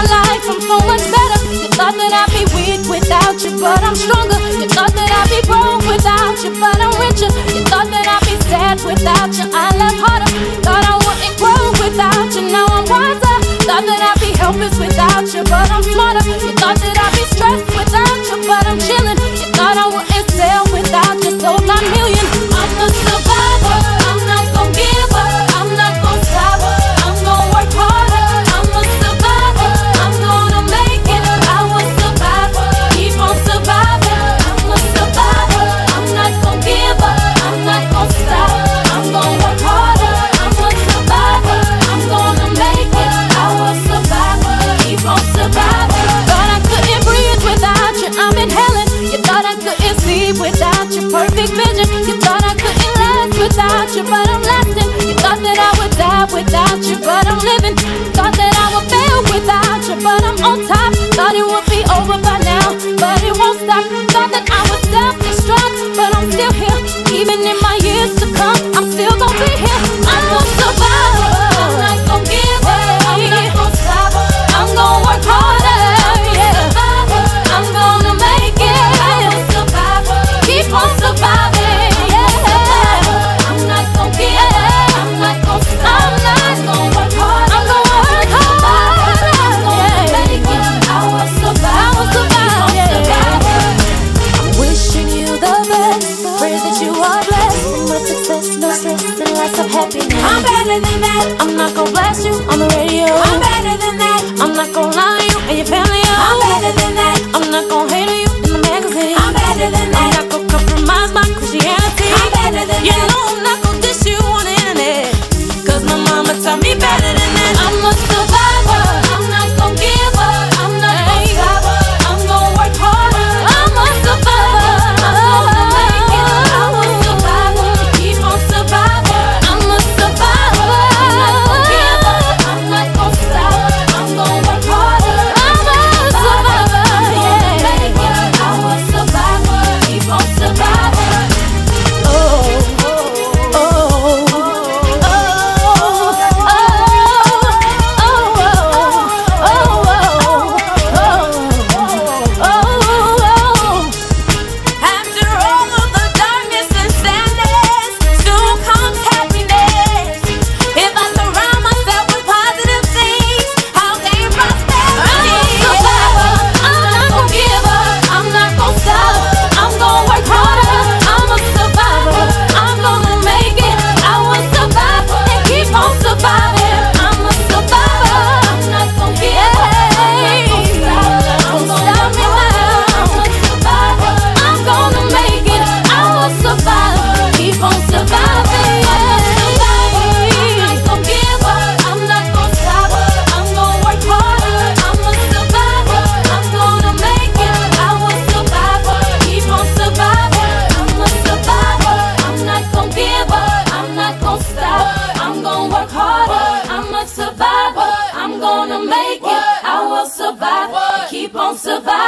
my life so much better. You thought that I'd be weak without you, but I'm stronger. You thought that I'd be broke without you, but I'm richer. You thought that I'd be sad without you, I love harder. without your perfect vision. You thought I couldn't last without you, but I'm lasting. You thought that I would die without you, but I'm living. You thought that I would fail without you, but I'm on top. Thought it would be over, but better than that. I'm not gonna blast you on the radio. I'm better than that. I'm not gonna. vamos se.